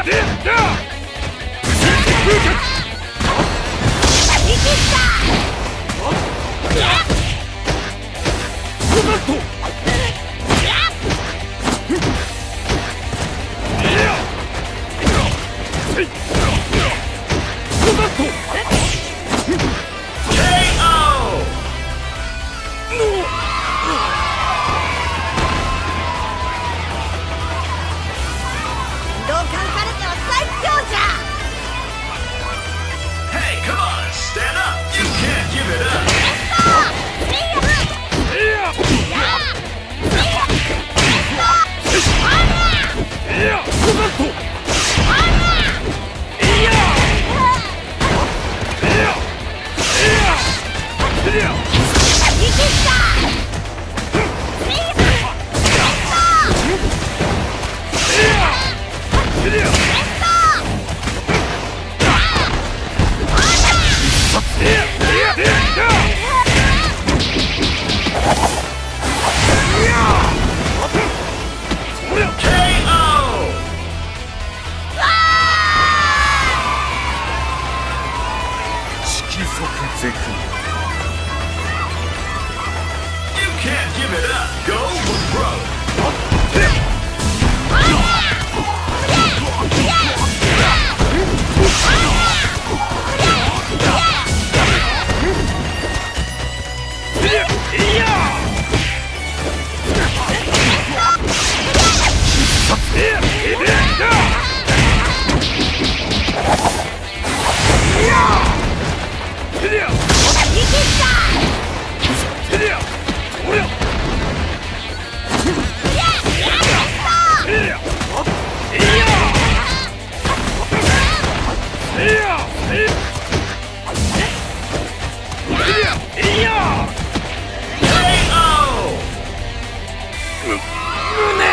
った切った Go! うね